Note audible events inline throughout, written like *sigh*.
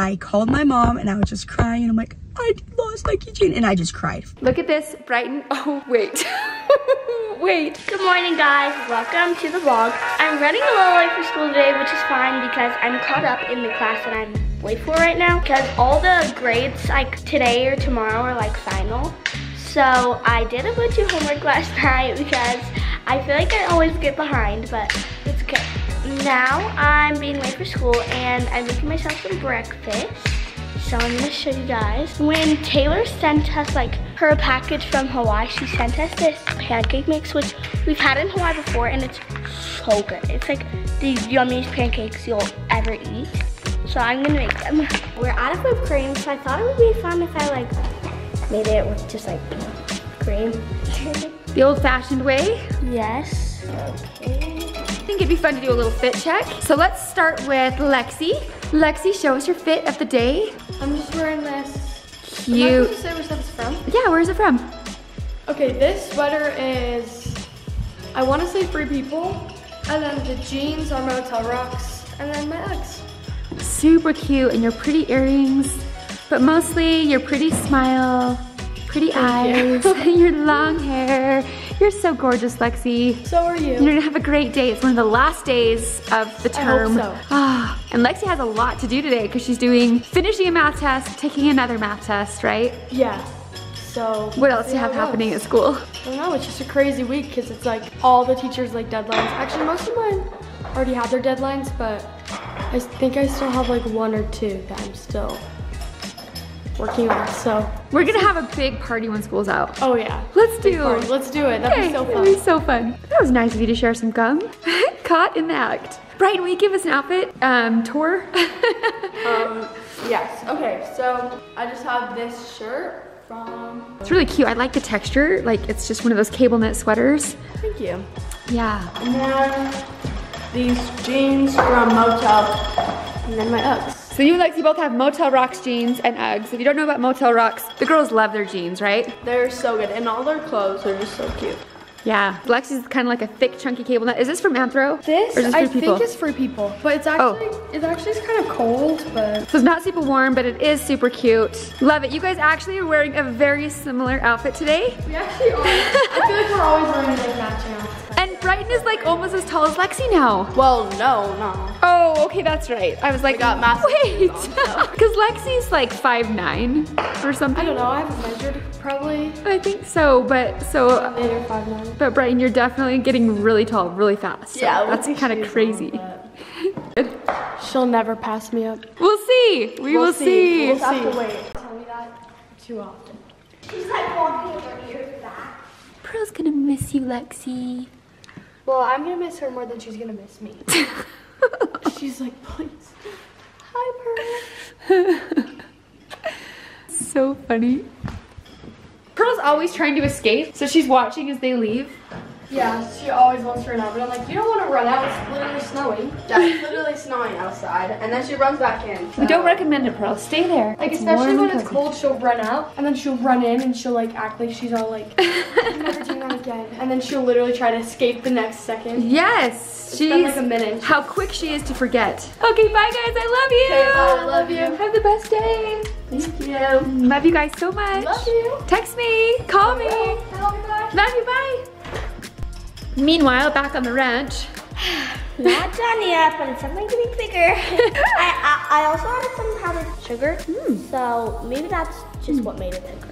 I called my mom and I was just crying and I'm like, I lost my keychain and I just cried. Look at this, Brighton. *laughs* Oh, wait. *laughs* wait. Good morning guys, welcome to the vlog. I'm running a little late for school today, which is fine because I'm caught up in the class that I'm late for right now. Because all the grades like today or tomorrow are like final. So I did a bunch of homework last *laughs* night because I feel like I always get behind, but it's okay. Now I'm being late for school and I'm making myself some breakfast. So I'm gonna show you guys. When Taylor sent us like her package from Hawaii, she sent us this pancake mix, which we've had in Hawaii before and it's so good. It's like the yummiest pancakes you'll ever eat. So I'm gonna make them. We're out of whipped cream, so I thought it would be fun if I like made it with just like cream. *laughs* The old fashioned way. yes. Okay. Think it'd be fun to do a little fit check. So let's start with Lexi. Lexi, show us your fit of the day. I'm just wearing this. Cute. say where stuff is from? Yeah, where's it from? Okay, this sweater is, I want to say Free People, and then the jeans are Motel Rocks, and then my Uggs. Super cute and your pretty earrings, but mostly your pretty smile, pretty eyes, *laughs* your long hair. You're so gorgeous, Lexi. So are you. You're gonna have a great day. It's one of the last days of the term. I hope so. Ah, and Lexi has a lot to do today because she's doing finishing a math test, taking another math test, right? Yeah. So. What else do you have happening at school? I don't know, it's just a crazy week because it's like all the teachers like deadlines. Actually, most of mine already have their deadlines, but I think I still have like one or two that I'm still working on. So, We're gonna have a big party when school's out. oh yeah. Let's Big do. party. Let's do it. That'd Okay, be so That'd be fun. so fun. That was nice of you to share some gum. *laughs* Caught in the act. Brighton, will you give us an outfit um, tour? *laughs* Um, yes. Okay, so I just have this shirt from. it's really cute. I like the texture. Like it's just one of those cable knit sweaters. Thank you. Yeah. And then these jeans from Motel, and then my Uggs. So you and Lexi both have Motel Rocks jeans and Uggs. If you don't know about Motel Rocks, the girls love their jeans, right? They're so good, and all their clothes are just so cute. Yeah. Lexi's kind of like a thick, chunky cable knit. Is this from Anthro? This, or is this I people? think is for people, but it's oh. actually it's actually kind of cold, but So it's not super warm, but it is super cute. Love it. You guys actually are wearing a very similar outfit today. we actually are. I feel like we're always wearing like matching outfits. And Brighton is like almost as tall as Lexi now. Well, no, no. Oh, okay, that's right. I was like, got massive wait, heels on, so. *laughs* because Lexi's like five nine or something. I don't know. I haven't measured. Probably I think so, but so, later five nine. but Brighton, you're definitely getting really tall, really fast. So Yeah, that's kind of crazy. She'll never pass me up. We'll see. We will see. We'll have to wait. Tell me that too often. She's like walking over here back. Pearl's gonna miss you, Lexi. Well, I'm gonna miss her more than she's gonna miss me. *laughs* she's like, please. Hi, Pearl. *laughs* So funny. Pearl's always trying to escape, so she's watching as they leave. Yeah, she always wants to run out, but I'm like, you don't want to run out. It's literally snowing. Yeah, it's *laughs* literally snowing outside, and then she runs back in. We don't recommend it, Pearl. Stay there. Like, It's especially when it's cold, she'll run out, and then she'll run in, and she'll like act like she's all like, I'm never doing that again. And then she'll literally try to escape the next second. Yes, she's like a minute. how quick she is to forget. Okay, bye guys. I love you. Okay, bye, I love you. Have the best day. Thank you. Love you guys so much. Love you. Text me. Call me. Love you, bye. Love you. Bye. Meanwhile, back on the ranch. *sighs* Not done yet, but it's definitely getting bigger. *laughs* I, I I also added some powdered sugar, hmm. so maybe that's just what made it bigger.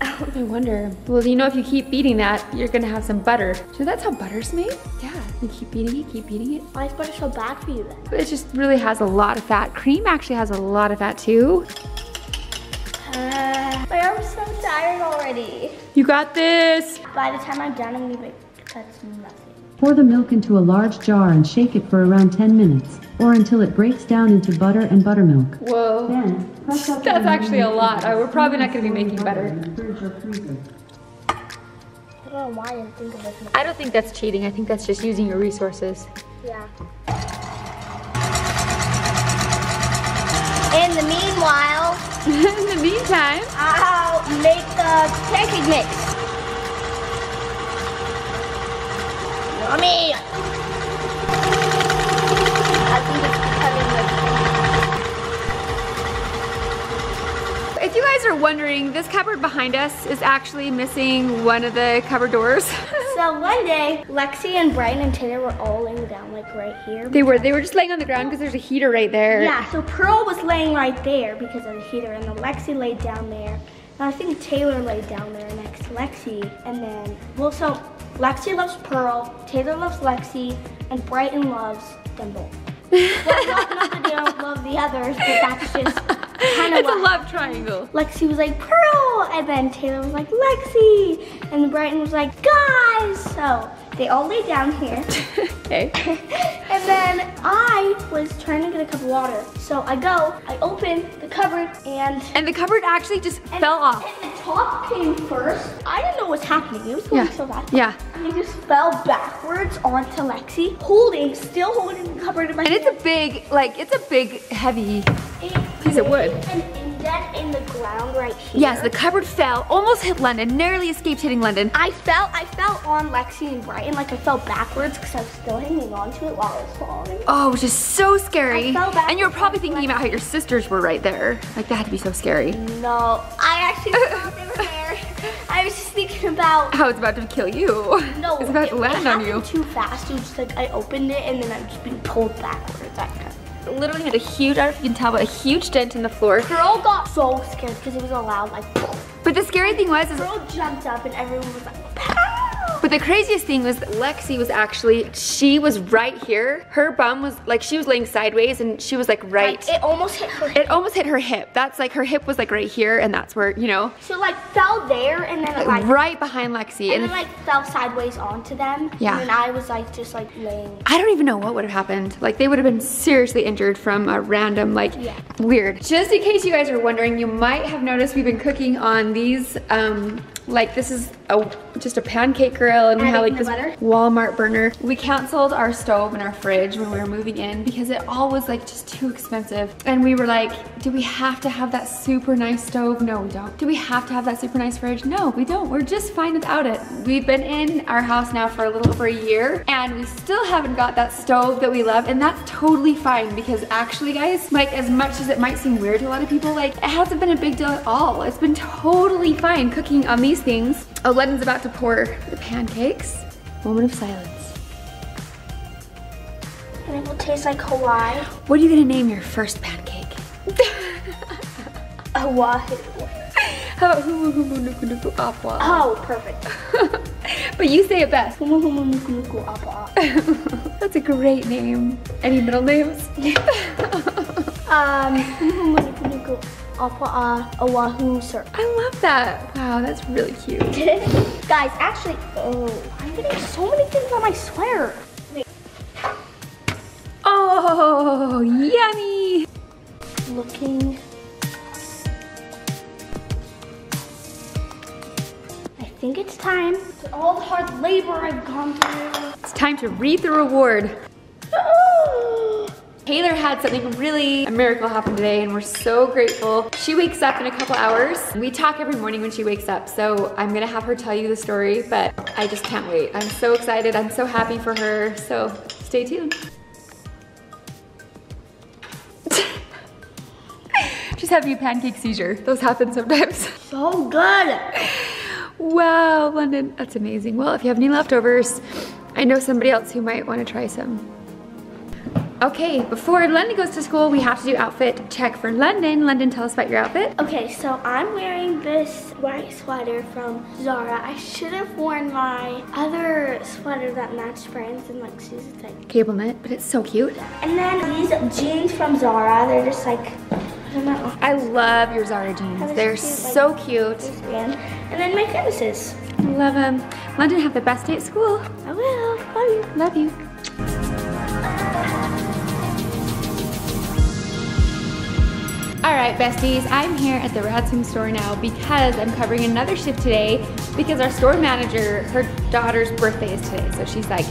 I don't know. I wonder. Well, you know, if you keep beating that, you're gonna have some butter. So that's how butter's made? Yeah. You keep beating it, keep beating it. Why is butter so bad for you then? But it just really has a lot of fat. Cream actually has a lot of fat too. Uh, my arm's so tired already. You got this. By the time I'm done, I'm gonna be like, that's nothing. Pour the milk into a large jar and shake it for around 10 minutes, or until it breaks down into butter and buttermilk. Whoa. Then, press up That's actually a lot. Uh, we're probably not gonna be making butter. in the fridge or freezer. I don't know why I think of this. I don't think that's cheating. I think that's just using your resources. Yeah. In the meanwhile, *laughs* In the meantime, I'll make the pancake mix. Yummy! I think it's becoming like you guys are wondering, this cupboard behind us is actually missing one of the cupboard doors. *laughs* So one day, Lexi and Brighton and Taylor were all laying down like right here. they were they were just laying on the ground because there's a heater right there. Yeah, so Pearl was laying right there because of the heater, and then Lexi laid down there. And I think Taylor laid down there next to Lexi. And then, well, so Lexi loves Pearl, Taylor loves Lexi, and Brighton loves both. well, not, not that they don't love the others, but that's just kind of It's a love triangle. Lexi was like, Pearl! And then Taylor was like, Lexi! And Brighton was like, guys! So they all lay down here. *laughs* Okay. *laughs* and then I was trying to get a cup of water. So I go, I open the cupboard, and, And the cupboard actually just and fell off. Top came first. I didn't know what was happening. It was going Yeah. so fast. Yeah. And it just fell backwards onto Lexi, holding, still holding the cupboard in my And it's a big, like, it's a big, heavy. It piece of wood. An indent in the ground right here. Yes, the cupboard fell, almost hit London, narrowly escaped hitting London. I fell, I fell on Lexi and Brighton, like I fell backwards because I was still hanging on to it while I was falling. Oh, which is so scary. I fell back And you were probably thinking about how your sisters were right there. Like, that had to be so scary. No, I actually they were there. I was just thinking about How it's about to kill you. no. It's about it- to land on you. Too fast. It was just like I opened it and then I'm just being pulled backwards. I Literally had a huge, I don't know if you can tell, but a huge dent in the floor. Girl got so scared because it was a loud like. But the scary thing was, is Girl jumped up and everyone was like! But the craziest thing was Lexi was actually, she was right here. Her bum was, like, she was laying sideways and she was like right. Like, it almost hit her. it almost hit her hip. That's like, her hip was like right here and that's where, you know, So like fell there and then it like. right behind Lexi. And And then like fell sideways onto them. Yeah. And I was like just like laying. I don't even know what would have happened. Like they would have been seriously injured from a random, like, Yeah. weird. Just in case you guys are wondering, you might have noticed we've been cooking on these, um, like this is a just a pancake grill and we have Adding like this? Walmart burner. We canceled our stove and our fridge when we were moving in because it all was like just too expensive. And we were like, do we have to have that super nice stove? No, we don't. Do we have to have that super nice fridge? No, we don't. We're just fine without it. We've been in our house now for a little over a year and we still haven't got that stove that we love and that's totally fine because actually guys, like as much as it might seem weird to a lot of people, like it hasn't been a big deal at all. It's been totally fine cooking on these things. Oh, London's about to pour the pancakes. Moment of silence. And it will taste like Hawaii. What are you gonna name your first pancake? *laughs* Hawaii. *laughs* How about humu humu nuku nuku apwa? Oh, perfect. *laughs* But you say it best. Humu humu nuku nuku apa. That's a great name. Any middle names? Um, humu humu nuku nuku apa a uh, Oahu sir. I love that. Wow, that's really cute. *laughs* Guys, actually, oh, I'm getting so many things on my sweater. Oh, yummy. Looking. I think it's time. All the hard labor I've gone through. It's time to read the reward. Taylor had something really, a miracle happen today and we're so grateful. She wakes up in a couple hours. We talk every morning when she wakes up, so I'm gonna have her tell you the story, but I just can't wait. I'm so excited, I'm so happy for her, so stay tuned. *laughs* just having a pancake seizure. Those happen sometimes. *laughs* So good. Wow, London, that's amazing. Well, if you have any leftovers, I know somebody else who might want to try some. Okay, before London goes to school, we have to do outfit check for London. London, tell us about your outfit. Okay, so I'm wearing this white sweater from Zara. I should have worn my other sweater that matched Brighton's and like Susan's like. Cable knit, but it's so cute. And then these jeans from Zara. They're just like, I don't know. I love your Zara jeans. They're so cute. And then my canvases. Love them. London, have the best day at school. I will. Love you. Love you. All right, besties, I'm here at the Rad Swim store now because I'm covering another shift today because our store manager, her daughter's birthday is today. So she's like,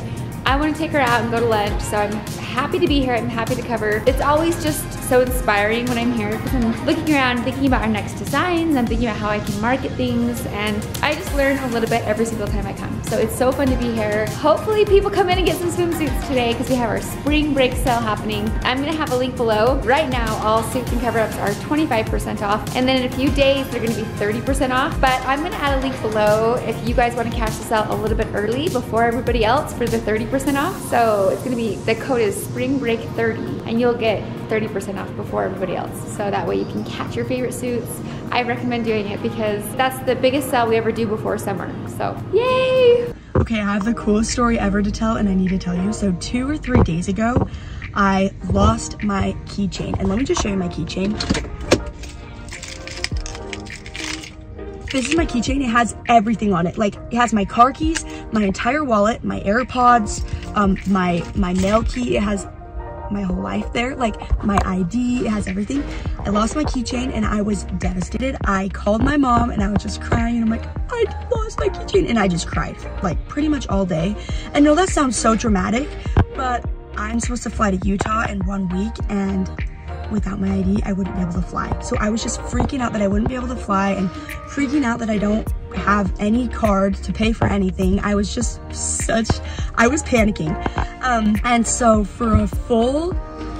I want to take her out and go to lunch. So I'm happy to be here. I'm happy to cover. It's always just so inspiring when I'm here because I'm looking around, thinking about our next designs. I'm thinking about how I can market things. And I just learn a little bit every single time I come. So it's so fun to be here. Hopefully people come in and get some swimsuits today because we have our spring break sale happening. I'm going to have a link below. Right now, all suits and cover-ups are 25% off. And then in a few days, they're going to be 30% off. But I'm going to add a link below if you guys want to cash this out a little bit early before everybody else for the 30% off. So it's going to be, the code is spring break 30 and you'll get 30% off before everybody else. So that way you can catch your favorite suits. I recommend doing it because that's the biggest sale we ever do before summer. So yay! Okay, I have the coolest story ever to tell and I need to tell you. So two or three days ago, I lost my keychain. And let me just show you my keychain. This is my keychain. It has everything on it. Like it has my car keys, my entire wallet, my AirPods, um, my my mail key. It has my whole life there, like my ID, it has everything. I lost my keychain and I was devastated. I called my mom and I was just crying. And I'm like, I lost my keychain. And I just cried like pretty much all day. And no, that sounds so dramatic, but I'm supposed to fly to Utah in one week and without my ID, I wouldn't be able to fly. So I was just freaking out that I wouldn't be able to fly and freaking out that I don't have any card to pay for anything. I was just such, I was panicking. Um, and so for a full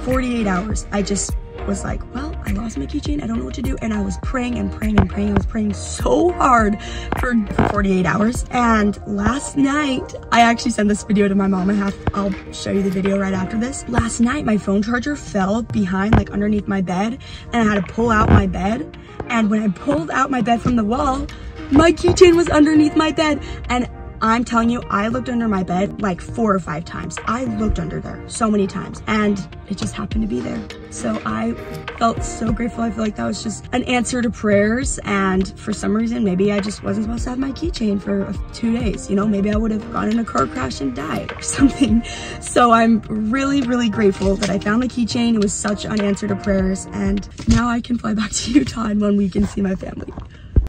48 hours, I just was like, well, I lost my keychain. I don't know what to do. And I was praying and praying and praying. I was praying so hard for, for 48 hours. And last night, I actually sent this video to my mom. I have, I'll show you the video right after this. Last night, my phone charger fell behind, like underneath my bed. And I had to pull out my bed. And when I pulled out my bed from the wall, my keychain was underneath my bed. And I'm telling you, I looked under my bed like four or five times. I looked under there so many times and it just happened to be there. So I felt so grateful. I feel like that was just an answer to prayers. And for some reason, maybe I just wasn't supposed to have my keychain for two days. You know, maybe I would have gone in a car crash and died or *laughs* something. So I'm really, really grateful that I found the keychain. It was such an answer to prayers. And now I can fly back to Utah in one week and see my family.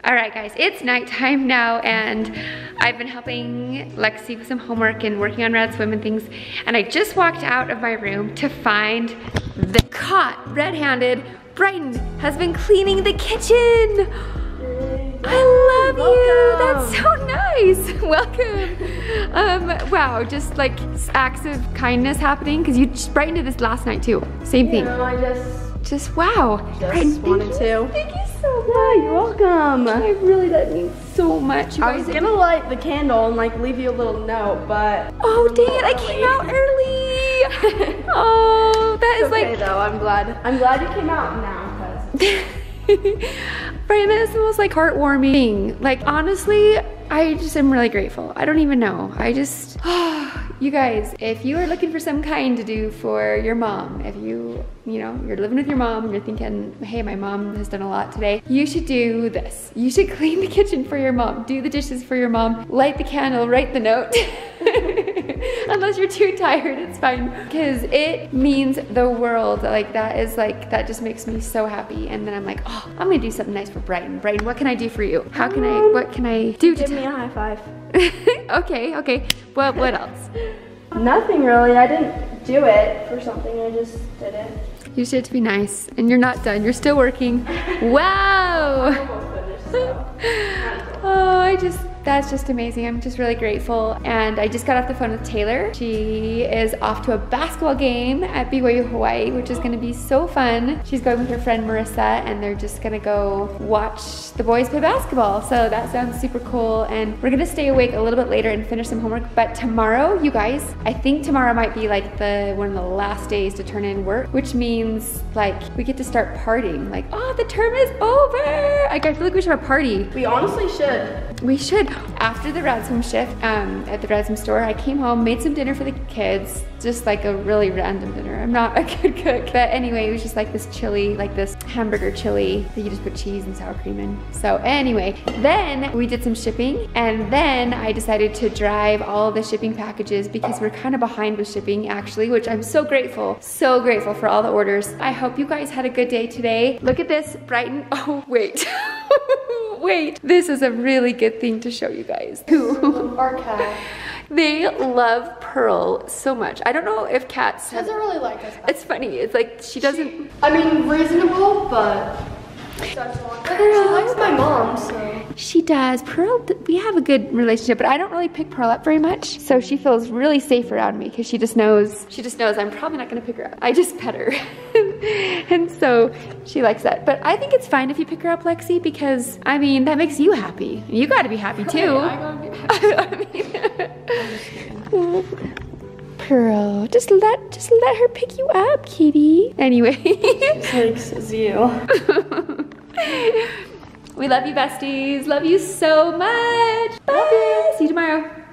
All right, guys, it's nighttime now, and I've been helping Lexi with some homework and working on Rad Swim and things, and I just walked out of my room to find the caught red-handed Brighton has been cleaning the kitchen. I love you. That's so nice. *laughs* Welcome. Um, wow, just like acts of kindness happening because you just Brighton did this last night too. Same thing. No, I just Just wow. just Brighton, wanted thank you. to. Thank you so much. Yeah, you're welcome. I really, that means so much. You I was gonna light the candle and like leave you a little note, but Oh, dang it, I came out *laughs* early. oh, that is okay like, though. I'm glad. I'm glad you came out now because *laughs* is the most like heartwarming. Like, honestly, I just am really grateful. I don't even know. I just, *sighs* you guys, if you are looking for some kind to do for your mom, if you, you know, you're living with your mom you're thinking, hey, my mom has done a lot today, you should do this. You should *laughs* clean the kitchen for your mom, do the dishes for your mom, light the candle, write the note. *laughs* Unless you're too tired, it's fine. Because it means the world. Like, that is like, that just makes me so happy. And then I'm like, oh, I'm gonna do something nice for Brighton. Brighton, what can I do for you? How can I, mm. what can I do to give me a high five. *laughs* okay, okay. Well, what else? Nothing really. I didn't do it for something. I just did it. You said to be nice, and you're not done. You're still working. *laughs* Wow. *laughs* Oh, I just, that's just amazing. I'm just really grateful. And I just got off the phone with Taylor. She is off to a basketball game at BYU Hawaii, which is gonna be so fun. She's going with her friend Marissa, and they're just gonna go watch the boys play basketball. So that sounds super cool. And we're gonna stay awake a little bit later and finish some homework. But tomorrow, you guys, I think tomorrow might be like the one of the last days to turn in work, which means like we get to start partying. Like, oh, the term is over. Like, I feel like we should have a party. We honestly should. We should. After the Rad Swim shift um, at the Rad Swim store, I came home, made some dinner for the kids, just like a really random dinner. I'm not a *laughs* good cook. But anyway, it was just like this chili, like this hamburger chili that you just put cheese and sour cream in. So anyway, then we did some shipping and then I decided to drive all the shipping packages because we're kind of behind with shipping actually, which I'm so grateful, so grateful for all the orders. I hope you guys had a good day today. Look at this, Brighton. *laughs* Oh, wait. *laughs* Wait, this is a really good thing to show you guys. Our cat. They love Pearl so much. I don't know if cats have, Doesn't really like us. it's funny. It's like she doesn't I mean, reasonable, but she likes my mom, so. She does. Pearl, we have a good relationship, but I don't really pick Pearl up very much. So she feels really safe around me because she just knows, she just knows I'm probably not gonna pick her up. I just pet her. *laughs* and so she likes that. But I think it's fine if you pick her up, Lexi, because I mean, that makes you happy. You gotta be happy too. *laughs* I gotta be *laughs* I mean, Pearl, just let, just let her pick you up, kitty. Anyway. Takes you. We love you, besties. Love you so much. Bye. See you tomorrow.